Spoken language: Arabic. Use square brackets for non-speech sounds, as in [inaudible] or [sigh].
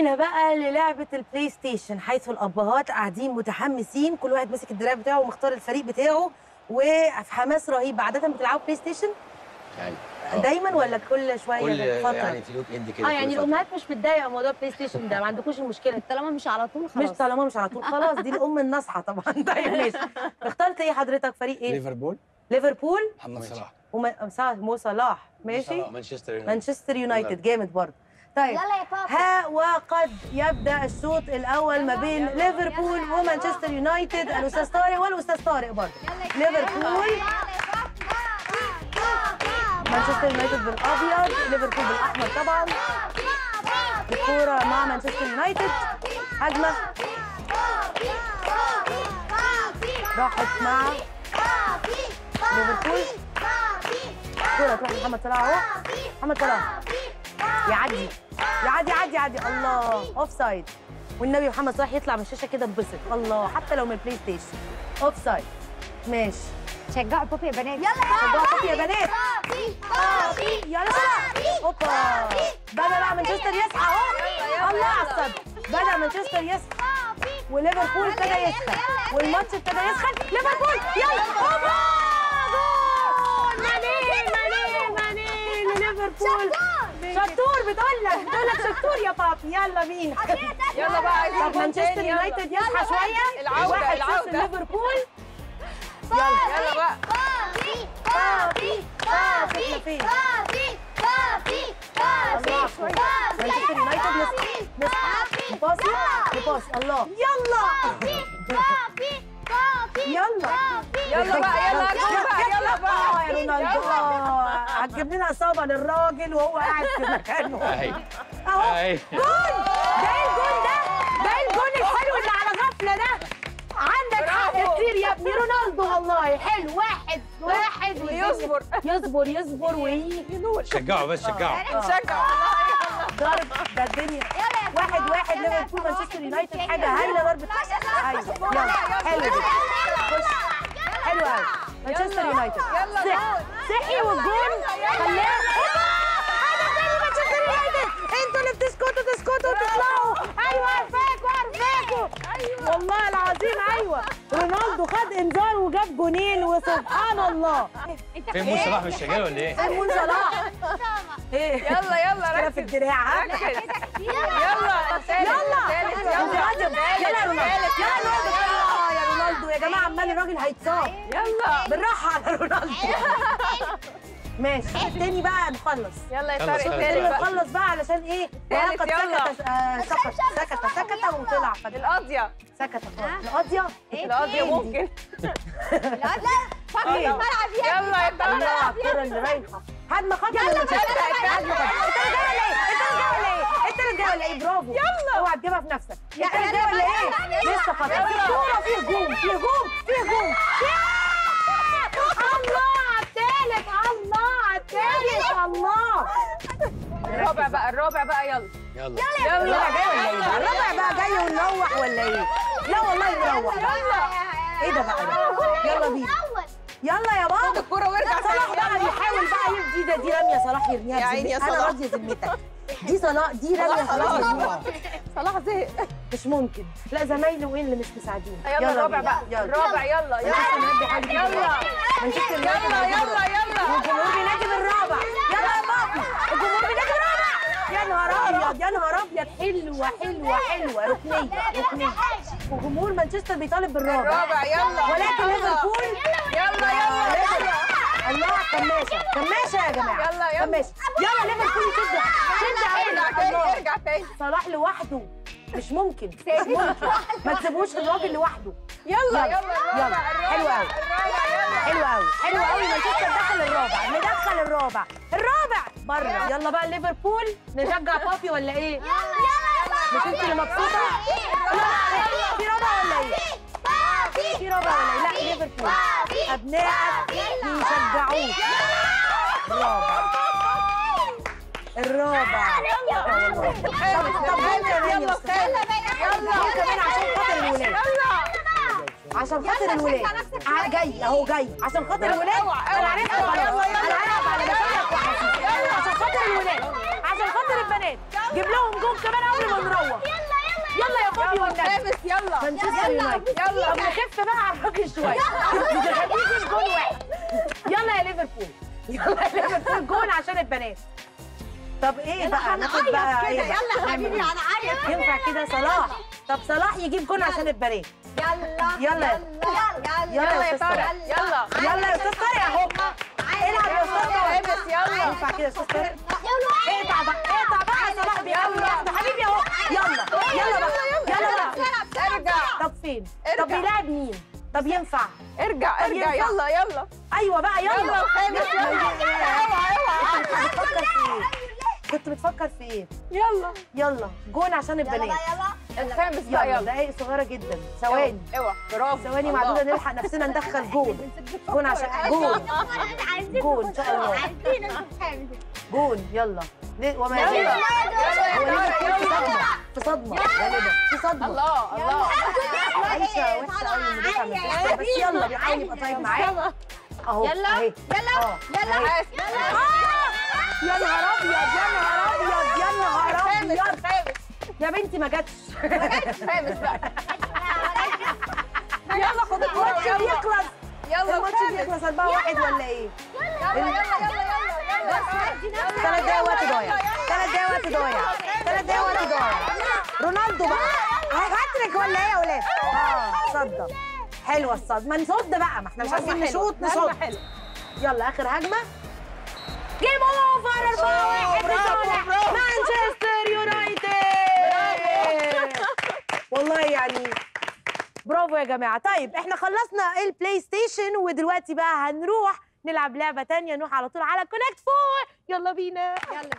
جينا بقى للعبة البلاي ستيشن حيث الأبهات قاعدين متحمسين كل واحد ماسك الدراع بتاعه ومختار الفريق بتاعه وفي حماس رهيب. عادة بتلعبوا بلاي ستيشن يعني دايما ولا كل شوية كل فترة؟ يعني في ال weekend كده آه يعني فترة. الأمهات مش متضايقة من موضوع البلاي ستيشن ده ما عندكوش المشكلة طالما مش على طول خلاص. مش طالما مش على طول خلاص دي الأم الناصحة طبعا. [laughs] طيب ماشي. اخترت إيه حضرتك؟ فريق إيه؟ ليفربول. ليفربول؟ محمد صلاح. وم... مو صلاح. ماشي. مانشستر يونايتد. مانشستر يونايتد جامد برضه. طيب. ها وقد يبدأ الشوط الأول ما بين ليفربول ومانشستر يونايتد الأستاذ طارق والأستاذ طارق برضه. ليفربول. مانشستر يونايتد بالأبيض ليفربول بالأحمر طبعا. الكورة مع مانشستر يونايتد. هجمة. راحت مع ليفربول. الكوره تروح لمحمد صلاح أهو. محمد صلاح. يعدي. يعدي يعدي يعدي الله offside والنبي محمد صلاح يطلع من الشاشة كده اتبسط الله حتى لو من البلاي ستيشن offside ماشي. شجعوا بابي يا بنات. شجعوا بابي يا بنات. يلا صلاح أوبا. بدأ بقى مانشستر يصحى أهو. الله على الصدر. بدأ مانشستر يصحى وليفربول ابتدى يسخن. والماتش ابتدى يسخن. ليفربول يلا. أوبا. ماني لليفربول شطور بتقول لك بتقول لك شطور يا بابي يلا بينا يلا بقى طب مانشستر يلا. يونايتد يصحى شوية صفر العودة. ليفربول يلا بقى إحنا فين الله أكبر. مانشستر يونايتد نصحى نصحى نباصي الله يلا يلا يلا بقى يلا بقى يلا بقى يا رونالدو هتجيب لنا اصابه للراجل وهو قاعد في مكانه. [laughs] أهي. أهو. أهي. جول ده إيه الجول ده. ده إيه الجول الحلو اللي على غفلة ده. عندك حق. كتير يا ابني رونالدو والله. حلو. واحد. واحد. يصبر. يصبر يصبر ويجي. شجعوا بس شجعوا نشجع ضرب ده الدنيا. واحد واحد. ليفربول مانشستر يونايتد. حاجة هايله ضربة. أيوه. يلا. حلو. ده خش حلو قوي مانشستر يونايتد يلا صحي والجول خلاه هدف تاني مانشستر يونايتد أنتوا اللي بتسكتوا تسكتوا وتطلعوا أيوه عارفاكوا عارفاكوا والله العظيم أيوه رونالدو خد انذار وجاب جونين وسبحان الله فين مو صلاح مش شغال ولا إيه؟ سيمون صلاح إيه يلا يلا مشكلة في ركز الدراع ها ركز يلا ثالث يلا ثالث يلا يلا يلا جماعة عمال الراجل هيتصاب. يلا. بالراحة على رونالدو. [laughs] ماشي. التاني بقى نخلص. يلا يا التاني بقى نخلص بقى علشان إيه؟ وقد يلا. سكت آه، سكت سكت سكت وطلع. القاضية. سكت خلاص القاضية. القاضية ممكن. [laughs] إيه؟ يلا يا طارق الله على الكرة اللي رايحة. هجمة خطر يلا هجمة خطر جاي ولا إيه؟ برافو. يلا. اوعى تجيبها في نفسك. انت جاي ولا إيه؟ لسه خطر في كورة في هجوم في هجوم في هجوم الله على التالت الله على التالت الله. الرابع بقى الرابع بقى يلا. يلا. الرابع جاي ولا إيه؟ الرابع بقى جاي ونروح ولا إيه؟ لا والله نروح إيه ده بقى؟ يلا بينا. يلا يا خد بابا. الكورة وارجع صلاح بقى يحاول بقى يفدي ده دي راميه صلاح يرميها يا عيني يا بذمتك. أنا صلاح. راضية ذمتك. دي صلاح دي راميه صلاح صلاح زهق. مش ممكن. لا زمايله وين اللي مش مساعدين؟ يلا الرابع. بقى. يلا. الرابع يلا. يلا يلا يلا. يلا. يلا والجمهور بينادي بالرابع يلا يا بابي الجمهور بينادي بالرابع يا نهار أبيض يا نهار أبيض. حلوة حلوة حلوة. ركنية ركنية. وجمهور مانشستر بيطالب بالرابع. الرابع يلا ولكن يلا. ليفربول يلا يلا يلا. الله كماشة كماشة يا جماعة. يلا، يلا. كماشة يلا ليفربول شد شد ارجع تاني الله. ارجع تاني. صلاح لوحده. مش ممكن. مش ممكن. [laughs] ما تسيبوش الراجل لوحده. يلا يلا، يلا يلا. حلو يلا. حلو قوي حلو قوي مانشستر دخل الرابع. ندخل الرابع. الرابع. بره. يلا. بقى ليفربول. نشجع بابي ولا إيه؟ مش أنت اللي مبسوطة؟ لا، في رابع ولا إيه؟ في رابع ولا إيه؟ ليفربول. ابنائك بيشجعوك الرابع. الرابع. طب طب يلا جول كمان عشان خاطر الولاد. يلا. عشان خاطر الولاد. جاي أهو جاي. عشان خاطر الولاد. أنا. عرفت يلا، خلاص يلا، يلا. أنا هلعب على مشاعرك عشان خاطر الولاد. عشان خاطر البنات. جيب لهم جول كمان قبل ما نروح خامس يلا. مانشستر يونايتد يلا. طب نخف بقى على الراجل شوية. مش جول واحد يلا يا ليفربول. يلا يا ليفربول جول عشان البنات. طب إيه بقى؟ ناخد بقى إيه بقى؟ يلا حبيبي إيه؟ هنعيط. ينفع كده صلاح؟ طب صلاح يجيب جول عشان البنات. يلا يلا. يلا يلا. يا يلا طارق. يلا. يلا يا أستاذ طارق اهو العب يا أستاذ طارق يلا. ينفع كده يا أستاذ طارق اقطع بقى اقطع بقى. يا صلاح بيحاول ياخده حبيبي اهو يلا يلا بقى يلا بقى ارجع طب فين؟ ارجع. طب بيلاعب مين؟ طب ينفع. ارجع طب ارجع. ينفع. يلا يلا. أيوه بقى يلا. يلا الخامس يلا. اوعى اوعى كنت بتفكر في إيه؟ كنت بتفكر في إيه؟ يلا. يلا. جون عشان البنات. الخامس بقى يلا. يلا. دقايق صغيرة جدا. ثواني. اوعى. برافو. ثواني. معدوده نلحق نفسنا ندخل جون. [laughs] جون عشان جون. جون إن شاء الله. جون يلا. وما يلا. يلا. في يلا. صدمة. غالبا. صدمة. الله الله. عايشة وحشة قوي بس يلا بيحاول يبقى طيب معاه أهو يلا. يلا. يلا. أهي. يا نهار أبيض يا نهار أبيض يا نهار أبيض. يا بنتي ما جاتش. خامس بقى. [laughs] يلا خد الماتش يلا. بيخلص. يلا الماتش بيخلص 4 1 ولا إيه؟ يلا يلا يلا يلا ثلاث دقايق وقت ضايع. ثلاث دقايق وقت ضايع. ثلاث دقايق وقت ضايع. رونالدو بقى. ولا إيه يا ولاد؟ آه صدق حلوة الصدمة. نصد بقى ما إحنا مش عايزين نشوط نصد. يلا آخر هجمة. game over 4 1 لصالح مانشستر يونايتد والله يعني برافو يا جماعة. طيب إحنا خلصنا البلاي ستيشن ودلوقتي بقى هنروح نلعب لعبة تانية. نروح على طول على Connect Four يلا بينا. يلا.